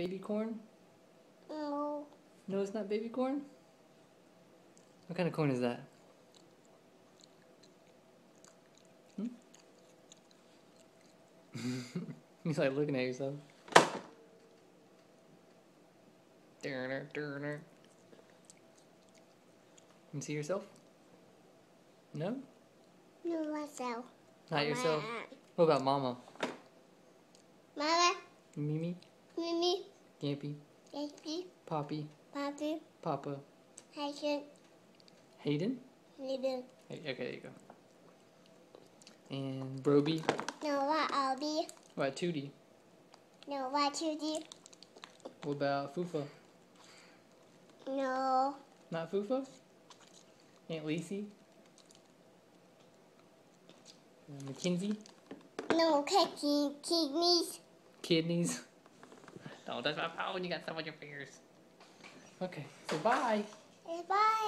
Baby corn? No. No, it's not baby corn? What kind of corn is that? Hmm? He's like looking at yourself. Turner, turner. You see yourself? No? No, myself. Not yourself? What about mama? Mama. Mimi? Mimi. Gampy? Yankee. Poppy? Papi. Papa? Hayden. Hayden? Hey, Okay, there you go. And Broby? No, what I'll be. What Tootie? No, what do. What about Fufa? No. Not Fufa? Aunt Lacey? Uh, Mackenzie? No. Kidneys. Kidneys? Don't touch my phone, you got stuff on your fingers. Okay, so bye. Bye.